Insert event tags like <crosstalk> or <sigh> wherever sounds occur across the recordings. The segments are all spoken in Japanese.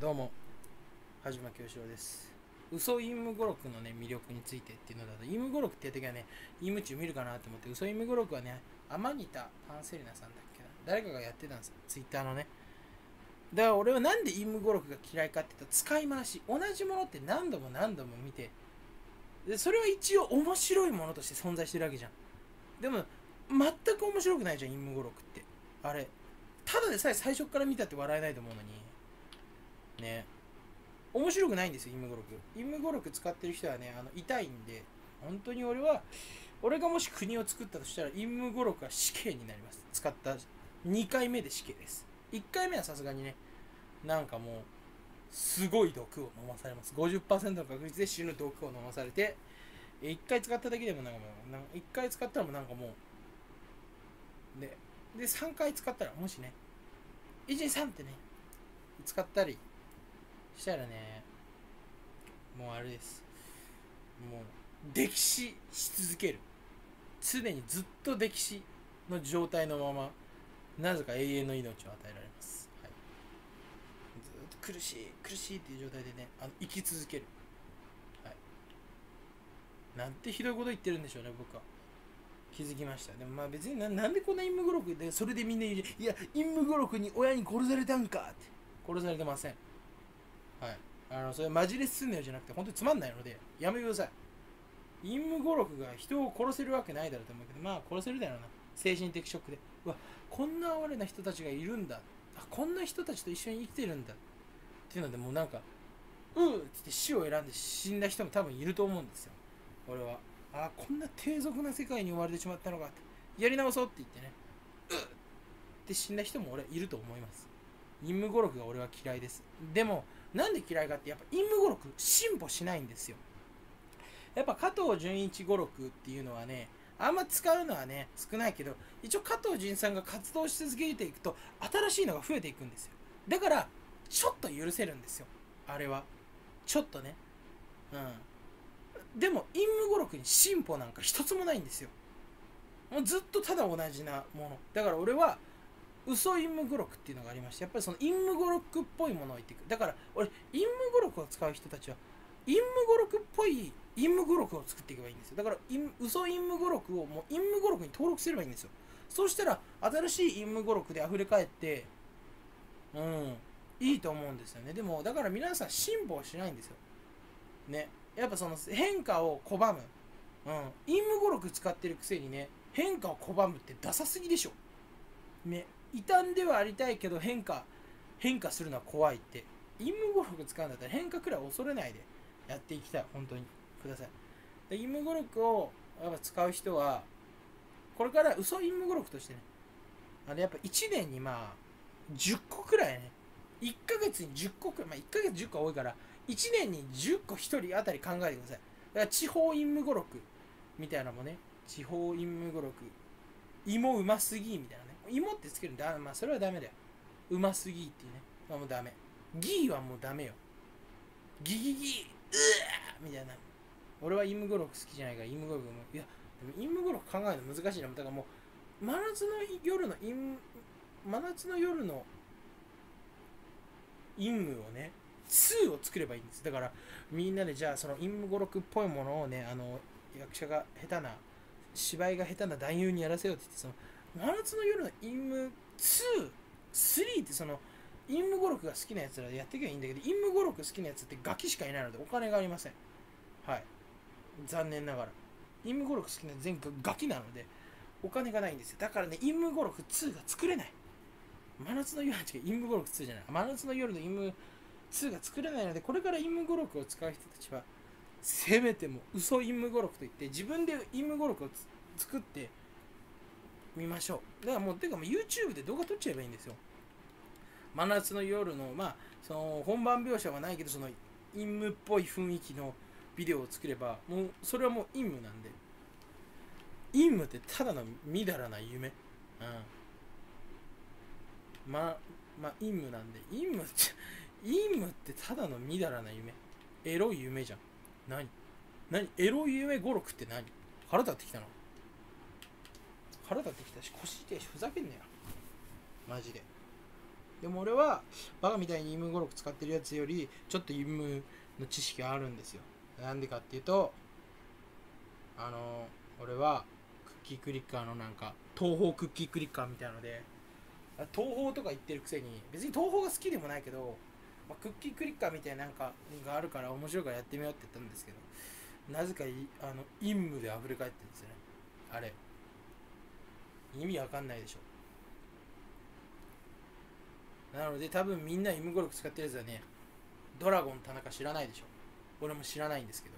どうも、はじまきよしろです。嘘イム語録のね、魅力についてっていうのだと、イム語録ってや時はね、イムチュ見るかなと思って、嘘イム語録はね、アマニタ・パンセリナさんだっけな。誰かがやってたんですよ、ツイッターのね。だから俺はなんでイム語録が嫌いかって言ったら、使い回し。同じものって何度も何度も見て、でそれは一応面白いものとして存在してるわけじゃん。でも、全く面白くないじゃん、イム語録って。あれ、ただでさえ最初から見たって笑えないと思うのに。ね。面白くないんですよイム語録イム語録使ってる人はねあの痛いんで本当に俺は俺がもし国を作ったとしたらイム語録は死刑になります。使った2回目で死刑です。1回目はさすがにねなんかもうすごい毒を飲まされます。50%の確率で死ぬ毒を飲まされて1回使っただけでもなんかもうなんか1回使ったらもうなんかもうでで3回使ったらもしね123ってね使ったりしたらねもうあれです。もう溺死し続ける。常にずっと溺死の状態のままなぜか永遠の命を与えられます、はい、ずっと苦しい苦しいっていう状態でねあの生き続ける。はい。なんてひどいこと言ってるんでしょうね僕は。気づきました。でもまあ別にななんでこんな陰夢語録でそれでみんな言ういや陰夢語録に親に殺されたんかって。殺されてません。あの、それマジレスすんのよじゃなくて、本当につまんないので、やめてください。陰夢語録が人を殺せるわけないだろうと思うけど、まあ殺せるだろうな。精神的ショックで。うわ、こんな哀れな人たちがいるんだ。あ、こんな人たちと一緒に生きてるんだ。っていうので、もうなんか、うっって死を選んで死んだ人も多分いると思うんですよ。俺は。あ、こんな低俗な世界に生まれてしまったのかって。やり直そうって言ってね。うっって死んだ人も俺いると思います。陰夢語録が俺は嫌いです。でも、なんで嫌いかってやっぱ陰夢語録進歩しないんですよ。やっぱ加藤純一語録っていうのはねあんま使うのはね少ないけど一応加藤純さんが活動し続けていくと新しいのが増えていくんですよ。だからちょっと許せるんですよ。あれは。ちょっとね。うん。でも陰夢語録に進歩なんか一つもないんですよ。もうずっとただ同じなもの。だから俺は嘘陰夢語録っていうのがありましてやっぱりその陰夢語録っぽいものを言っていくだから俺陰夢語録を使う人たちは陰夢語録っぽい陰夢語録を作っていけばいいんですよ。だから嘘陰夢語録をもう陰夢語録に登録すればいいんですよ。そうしたら新しい陰夢語録で溢れ返ってうんいいと思うんですよね。でもだから皆さん進歩はしないんですよ。ね。やっぱその変化を拒む。うん。陰夢語録使ってるくせにね変化を拒むってダサすぎでしょ。ね。異端ではありたいけど変化変化するのは怖いって。陰夢語録使うんだったら変化くらい恐れないでやっていきたい。本当に。ください。で陰夢語録をやっぱ使う人はこれから嘘陰夢語録としてね。あのやっぱ1年にまあ10個くらいね。1ヶ月に10個くらい。まあ1ヶ月10個多いから1年に10個1人あたり考えてください。だから地方陰夢語録みたいなのもね地方陰夢語録芋うますぎみたいなね。芋ってつけるんだまあそれはダメだよ。うますぎっていうね、まあ、もうダメ。ギーはもうダメよ。ギギギー。うーみたいな。俺はイム語録好きじゃないからイム語録もい。やでもイム語録考えるの難しいな。だからもう真夏の夜のイム真夏の夜のイムをね2を作ればいいんです。だからみんなでじゃあそのイム語録っぽいものをねあの役者が下手な芝居が下手な男優にやらせようって言ってその真夏の夜のイム23ってそのインム語録が好きなやつらでやっていけばいいんだけどインム語録好きなやつってガキしかいないのでお金がありません。はい。残念ながら。インム語録好きなやつ全部ガキなのでお金がないんですよ。だからねインム語録2が作れない。真夏の夜は違うインム語録2じゃない。真夏の夜のイム2が作れないのでこれからインム語録を使う人たちはせめても嘘インム語録といって自分でインム語録を作ってみましょう。だからもうてかもう YouTube で動画撮っちゃえばいいんですよ。真夏の夜のまあその本番描写はないけどその陰夢っぽい雰囲気のビデオを作ればもうそれはもう陰夢なんで。陰夢ってただのみだらな夢。うん。ままあ陰夢なんで。陰夢って陰夢ってただのみだらな夢。エロい夢じゃん。何？何？エロい夢語録って何？腹立ってきたな。腹立ってきたし腰痛いしふざけんなよ。マジで。でも俺はバカみたいにイム語録使ってるやつよりちょっとイムの知識があるんですよ。なんでかっていうとあの俺はクッキークリッカーのなんか東方クッキークリッカーみたいので東宝とか言ってるくせに別に東宝が好きでもないけど、まあ、クッキークリッカーみたいななんかがあるから面白いからやってみようって言ったんですけどなぜかあの陰夢で溢れ返ってるんですよね。あれ。意味わかんないでしょ。なので多分みんなイム語録使ってるやつはねドラゴン田中知らないでしょ。俺も知らないんですけど。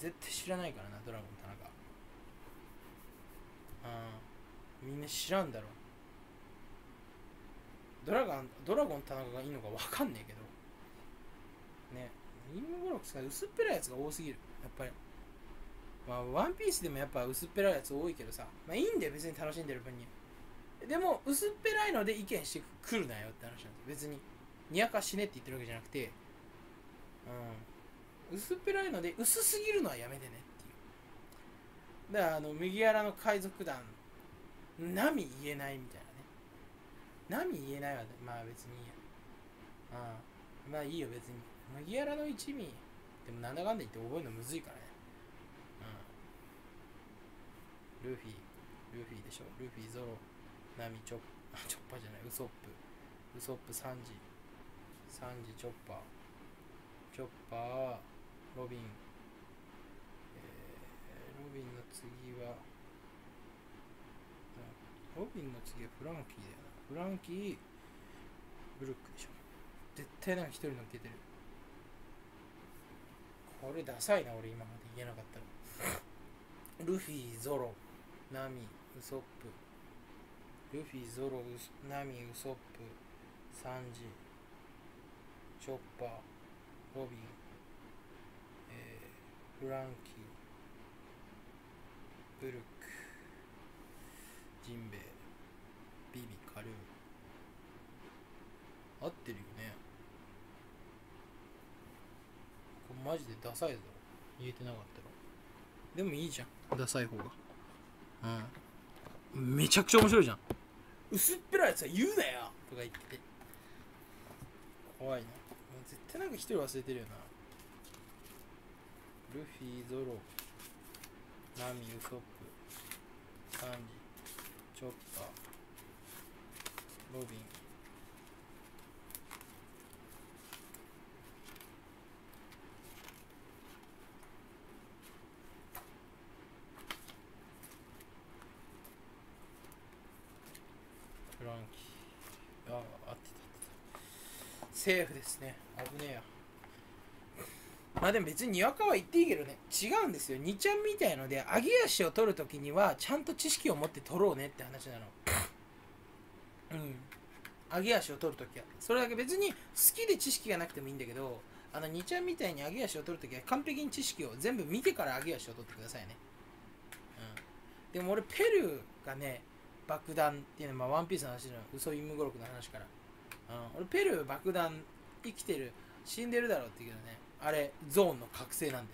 絶対知らないからなドラゴン田中。うんみんな知らんだろ。ドラゴンドラゴン田中がいいのかわかんねえけど。ねイム語録使う薄っぺらいやつが多すぎる。やっぱり。まあワンピースでもやっぱ薄っぺらいやつ多いけどさ。まあいいんだよ別に楽しんでる分に。でも薄っぺらいので意見してくるなよって話なんで別に。にやかしねって言ってるわけじゃなくて。うん。薄っぺらいので薄すぎるのはやめてねっていう。だからあの麦わらの海賊団波言えないみたいなね。波言えないわまあ別にいいや。うん。まあいいよ別に。麦わらの一味。でもなんだかんだ言って覚えるのむずいからねうんルフィルフィでしょ？ルフィゾロナミチョッあチョッパじゃないウソップ。ウソップサンジ。サンジチョッパー。チョッパーロビン、えー、ロビンの次はロビンの次はフランキーだよな。フランキーブルックでしょ。絶対なんか一人乗っけてる。これダサいな俺今まで言えなかったら <laughs> ルフィゾロ。ナミウソップ。ルフィゾロウナミウソップ。サンジ。チョッパーロビン、えー、フランキー。ブルック。ジンベエ。ビビカルー。合ってるよね。これマジでダサいぞ。言えてなかったら。でもいいじゃん。ダサい方が。うん。めちゃくちゃ面白いじゃん。薄っぺらいやつは言うなよ。とか言ってて。怖いな。絶対なんか一人忘れてるよな。ルフィゾロナミウソップサンジチョッパーロビンフランキーああ合ってた合ってたセーフですね。危ねえや。まあでも別ににわかは言っていいけどね。違うんですよ。2ちゃんみたいので揚げ足を取るときにはちゃんと知識を持って取ろうねって話なの。うん。揚げ足を取るときは。それだけ別に好きで知識がなくてもいいんだけどあの2ちゃんみたいに揚げ足を取るときは完璧に知識を全部見てから揚げ足を取ってくださいね。うん。でも俺ペルーがね爆弾っていうのは、ま、ワンピースの話なの。嘘イム語録の話から、うん、俺ペルー爆弾生きてる死んでるだろうって言うけどね。あれゾーンの覚醒なんで。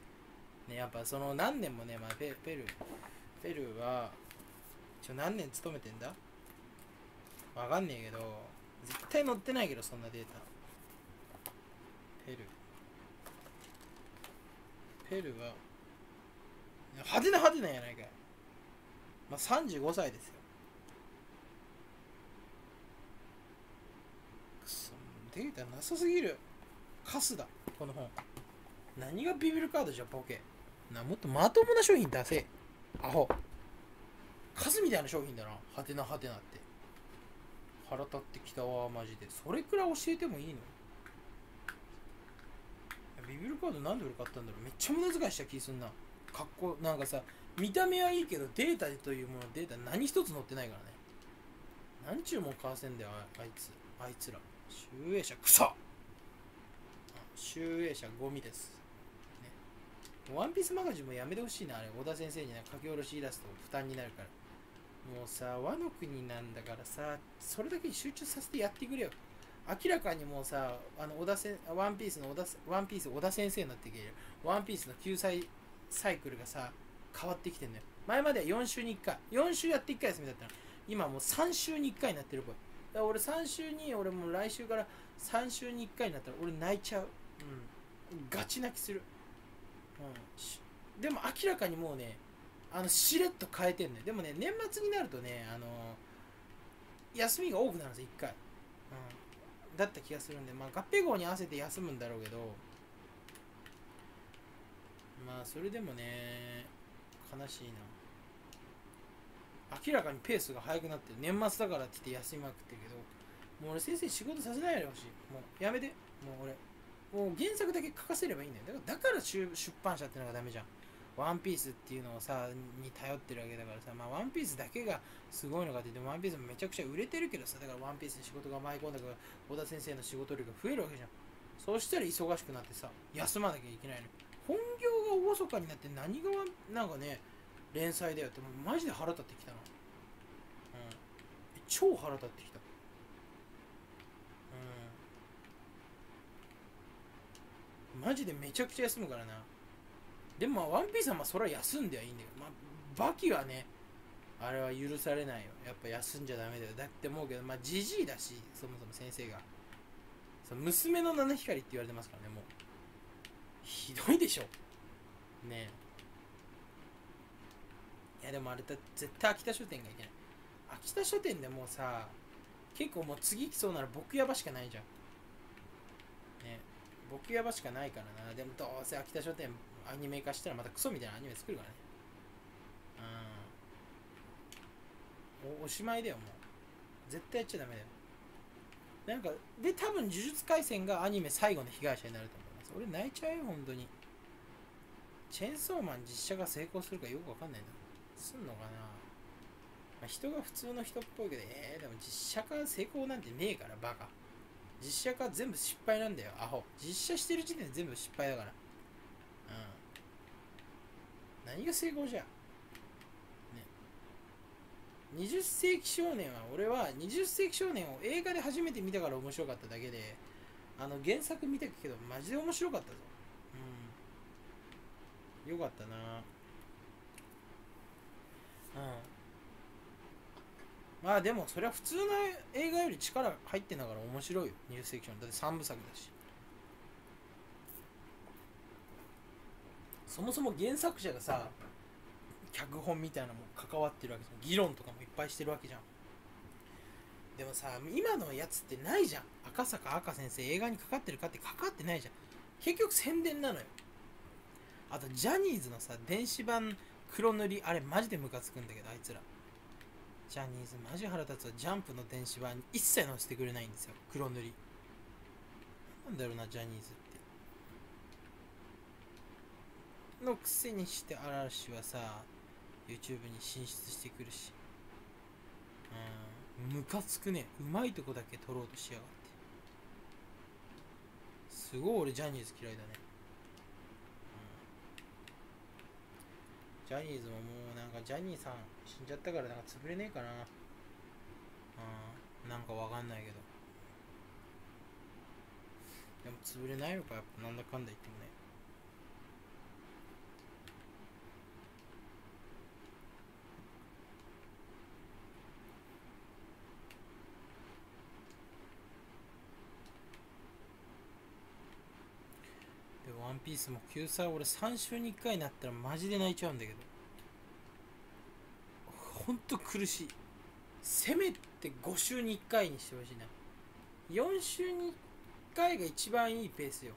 ねやっぱその何年もね、まあ、ペペルーペルーはちょ何年勤めてんだ？わかんねえけど絶対載ってないけどそんなデータ。ペルー。ペルーは派手な派手なんやないかい。まあ35歳ですよくそデータなさすぎる。カスだ。この本。何がビビるカードじゃボケ。なもっとまともな商品出せ。アホ。カスみたいな商品だな。はてなはてなって。腹立ってきたわマジで。それくらい教えてもいいの。ビビるカードなんで俺買ったんだろう。めっちゃ無駄遣いした気すんな。かっこなんかさ見た目はいいけどデータというものデータ何一つ載ってないからね。何ちゅうもん買わせんだよあいつ。あいつら。集英社クソ。集英社ゴミです、ね、ワンピースマガジンもやめてほしいな。あれ小田先生にな書き下ろしイラスト負担になるから。もうさ和の国なんだからさそれだけに集中させてやってくれよ。明らかにもうさあの小田せワンピースの小田ワンピース小田先生になってきてる。ワンピースの救済サイクルがさ変わってきてんだよ。前までは4週に1回。4週やって1回休みだったの。今もう3週に1回になってるこれ。ら俺3週に俺もう来週から3週に1回になったら俺泣いちゃう、うん、ガチ泣きする、うん。し、でも明らかにもうねあのしれっと変えてんねでもね年末になるとねあの休みが多くなるんですよ1回、うん、だった気がするんでまあ合併号に合わせて休むんだろうけどまあそれでもね悲しいな明らかにペースが速くなって年末だからって言って休みまくってるけどもう俺先生仕事させないでほしい。もうやめて。もう俺。もう原作だけ書かせればいいんだよ。だからだから出出版社ってのがダメじゃん。ワンピースっていうのをさに頼ってるわけだからさまあワンピースだけがすごいのかって言ってワンピースもめちゃくちゃ売れてるけどさだからワンピースに仕事が舞い込んだから小田先生の仕事量が増えるわけじゃん。そうしたら忙しくなってさ休まなきゃいけないの。本業がおろそかになって何がなんかね連載だよ。ってマジで腹立ってきたな。うん。超腹立ってきた。うん。マジでめちゃくちゃ休むからな。でもワンピースはまあそれは休んではいいんだけど。まあバキはねあれは許されないよ。やっぱ休んじゃダメだよ。だって思うけどまあじじいだしそもそも先生が。そう娘の七光って言われてますからねもう。ひどいでしょ。ねえ。いやでもあれだ絶対秋田書店がいけない。秋田書店でもうさ結構もう次来そうなら僕やばしかないじゃん。ね。僕やばしかないからな。でもどうせ秋田書店アニメ化したらまたクソみたいなアニメ作るからね。うん。おしまいだよもう。絶対やっちゃダメだよ。なんかで多分呪術廻戦がアニメ最後の被害者になると思います。俺泣いちゃうよ本当に。チェーンソーマン実写が成功するかよくわかんないな。すんのかな、まあ、人が普通の人っぽいけどえー、でも実写化成功なんてねえからバカ。実写化全部失敗なんだよアホ。実写してる時点で全部失敗だから。うん。何が成功じゃ。ね。20世紀少年は俺は20世紀少年を映画で初めて見たから面白かっただけであの原作見たけどマジで面白かったぞ。うん。よかったな。まあでもそれは普通の映画より力入ってんだから面白いよ。20世紀少年だって3部作だし。そもそも原作者がさ脚本みたいなのも関わってるわけじゃん。議論とかもいっぱいしてるわけじゃん。でもさ今のやつってないじゃん。赤坂赤先生映画にかかってるかってかかってないじゃん。結局宣伝なのよ。あとジャニーズのさ電子版黒塗りあれマジでムカつくんだけどあいつら。ジャニーズマジ腹立つわ。ジャンプの電子版に一切載せてくれないんですよ。黒塗り。なんだろうなジャニーズって。のくせにして嵐はさ YouTube に進出してくるし。うん。ムカつくね。うまいとこだけ取ろうとしやがって。すごい俺ジャニーズ嫌いだね、うん、ジャニーズももうなんかジャニーさん死んじゃったからなんか潰れねえかな。うんなんかわかんないけど。でも潰れないのかやっぱなんだかんだ言ってもねでワンピースも救済俺3週に1回になったらマジで泣いちゃうんだけど。ほんと苦しい。せめて5週に1回にしてほしいな。4週に1回が一番いいペースよ。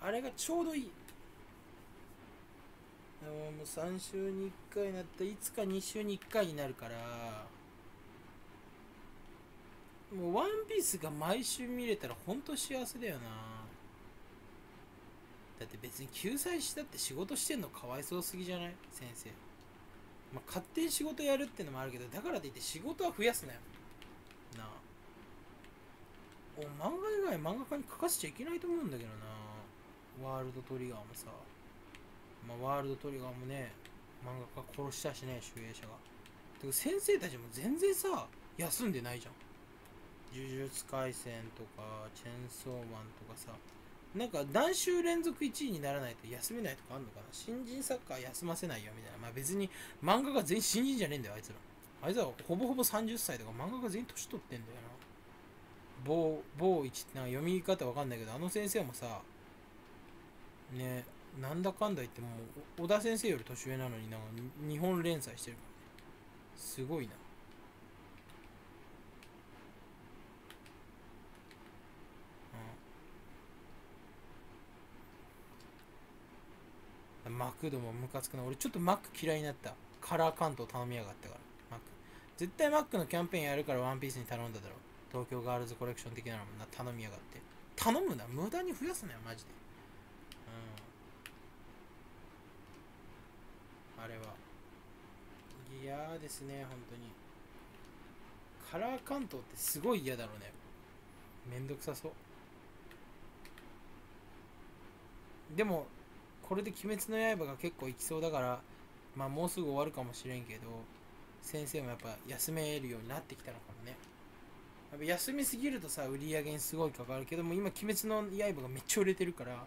あれがちょうどいい。でももう3週に1回になったらいつか2週に1回になるから。もうワンピースが毎週見れたらほんと幸せだよな。だって別に救済したって仕事してんのかわいそうすぎじゃない？先生。まあ勝手に仕事やるってのもあるけどだからといって仕事は増やすなよ。なあ。お漫画以外漫画家に書かせちゃいけないと思うんだけどな。ワールドトリガーもさ。まあワールドトリガーもね漫画家殺したしね集英社が。てか先生たちも全然さ休んでないじゃん。呪術廻戦とかチェンソーマンとかさ。なんか何週連続1位にならないと休めないとかあんのかな？新人サッカー休ませないよみたいな。まあ別に漫画が全員新人じゃねえんだよあいつら。あいつらほぼほぼ30歳とか漫画が全員年取ってんだよな。某某一ってなんか読み方わかんないけどあの先生もさねなんだかんだ言ってもう小田先生より年上なのになんか日本連載してるからね。すごいなうんマクドもムカつくな。俺ちょっとマック嫌いになった。カラー関東頼みやがったから。マック。絶対マックのキャンペーンやるからワンピースに頼んだだろ東京ガールズコレクション的なのもな頼みやがって。頼むな。無駄に増やすなよマジで。うん。あれは。嫌ですね本当に。カラー関東ってすごい嫌だろうね。めんどくさそう。でもこれで「鬼滅の刃」が結構いきそうだからまあもうすぐ終わるかもしれんけど先生もやっぱ休めるようになってきたのかもね。やっぱ休みすぎるとさ売り上げにすごい関わるけども今「鬼滅の刃」がめっちゃ売れてるから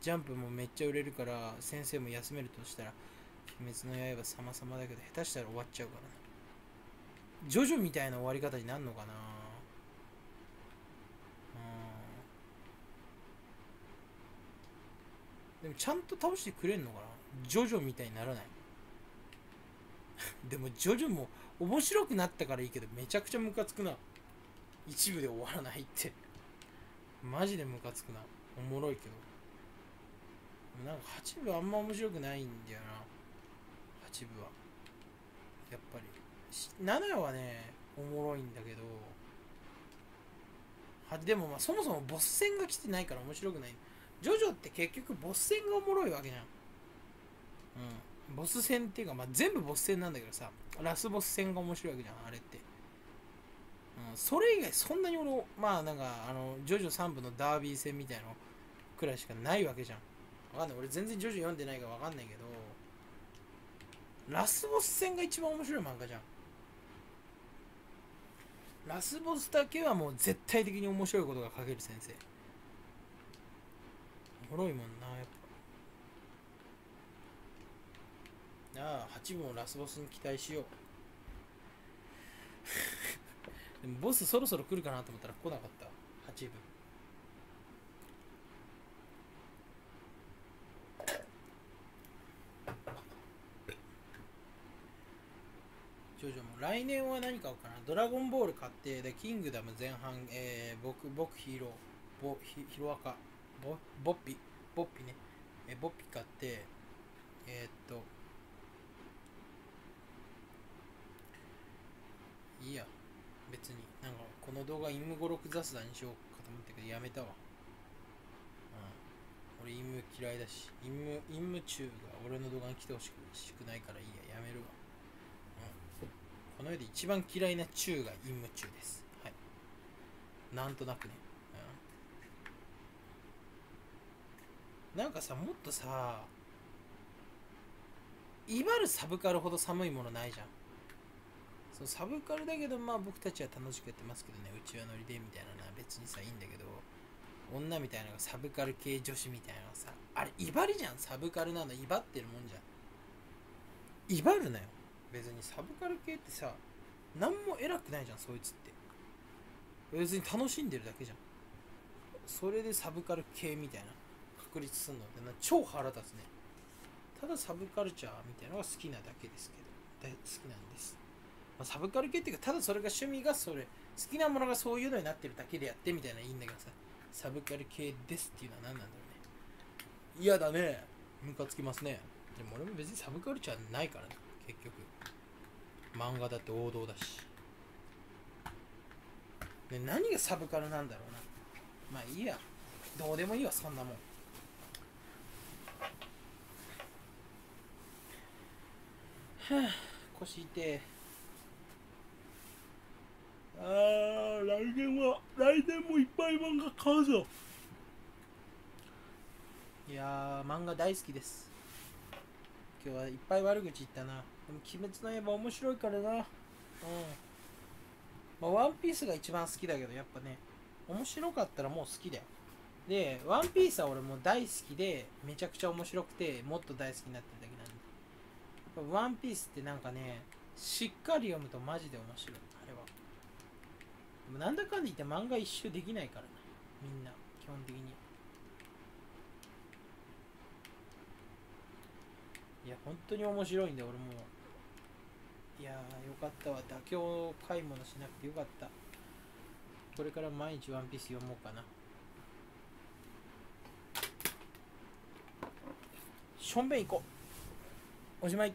ジャンプもめっちゃ売れるから先生も休めるとしたら「鬼滅の刃」様々だけど下手したら終わっちゃうからな。ジョジョみたいな終わり方になるのかなうんでもちゃんと倒してくれんのかな？ジョジョみたいにならない？<laughs> でもジョジョも面白くなったからいいけどめちゃくちゃムカつくな。一部で終わらないって。マジでムカつくな。おもろいけど。なんか8部あんま面白くないんだよな。8部は。やっぱり。7はねおもろいんだけど。はでもまあそもそもボス戦が来てないから面白くない。ジョジョって結局ボス戦がおもろいわけじゃん。うん。ボス戦っていうか、まあ、全部ボス戦なんだけどさラスボス戦が面白いわけじゃんあれって、うん、それ以外そんなに俺まあなんかあのジョジョ3部のダービー戦みたいのくらいしかないわけじゃん。わかんない。俺全然ジョジョ読んでないからわかんないけどラスボス戦が一番面白い漫画じゃん。ラスボスだけはもう絶対的に面白いことが書ける先生。もろいもんなやっぱ。なあ8部もラスボスに期待しよう。<laughs> でもボスそろそろ来るかなと思ったら来なかった8部ジョジョも来年は何買おうかな。ドラゴンボール買ってでキングダム前半、えー、僕僕ヒーロー。ボヒヒロアカ。ボボッピボッピね。えボッピ買ってえーっといいや。別になんかこの動画イム語録雑談にしようかと思ったけどやめたわ。うん。俺イム嫌いだしイムイム中が俺の動画に来てほしくくないからいいや。やめるわ。うん。この世で一番嫌いな中が陰夢中です。はい。なんとなくね。うん、なんかさ、もっとさ、威張るサブカルほど寒いものないじゃん。そうサブカルだけど、まあ僕たちは楽しくやってますけどね、うちわ乗りでみたいなのは別にさ、いいんだけど、女みたいなのがサブカル系女子みたいなのさ、あれ、威張りじゃん、サブカルなの、威張ってるもんじゃん。威張るなよ。別にサブカル系ってさ何も偉くないじゃんそいつって別に楽しんでるだけじゃんそれでサブカル系みたいな確立するのってな超腹立つね。ただサブカルチャーみたいなのが好きなだけですけど。好きなんです、まあ、サブカル系っていうかただそれが趣味がそれ好きなものがそういうのになってるだけでやってみたいないいんだけどさサブカル系ですっていうのは何なんだろうね。嫌だね。ムカつきますね。でも俺も別にサブカルチャーないからね結局。漫画だって王道だし。で何がサブカルなんだろうな。まあいいや。どうでもいいわそんなもん。腰痛えあー来年は来年もいっぱい漫画買うぞ。いや漫画大好きです。今日はいっぱい悪口言ったな。でも鬼滅の刃面白いからな。うん。まあワンピースが一番好きだけどやっぱね面白かったらもう好きだよ。でワンピースは俺も大好きでめちゃくちゃ面白くてもっと大好きになってるだけなんでやっぱワンピースってなんかねしっかり読むとマジで面白い。あれは。でもなんだかんだ言って漫画一周できないからなみんな。基本的に。いや本当に面白いんだよ俺も。いやーよかったわ。妥協買い物しなくてよかった。これから毎日ワンピース読もうかな。しょんべん行こう。おしまい。